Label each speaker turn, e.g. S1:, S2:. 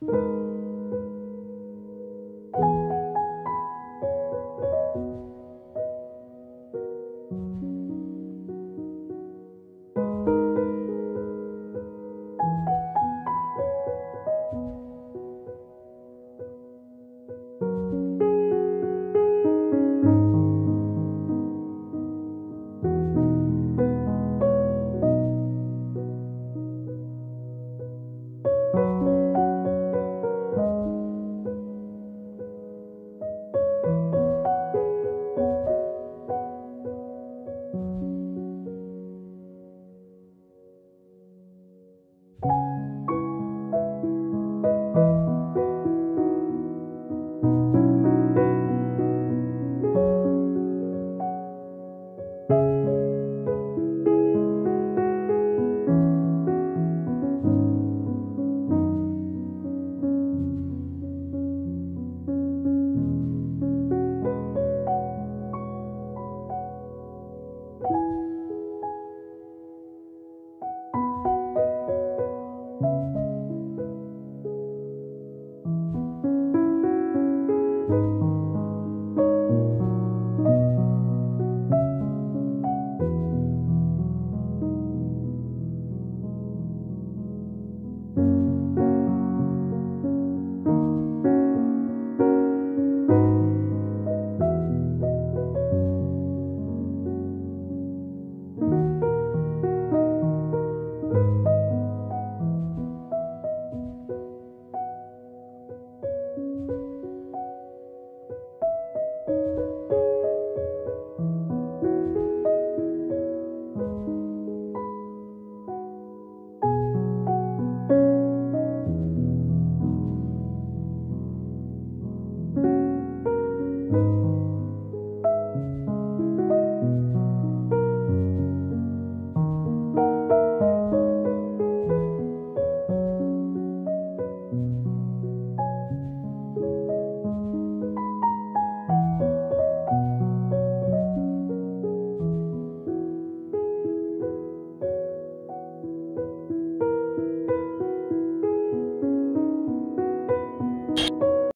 S1: Música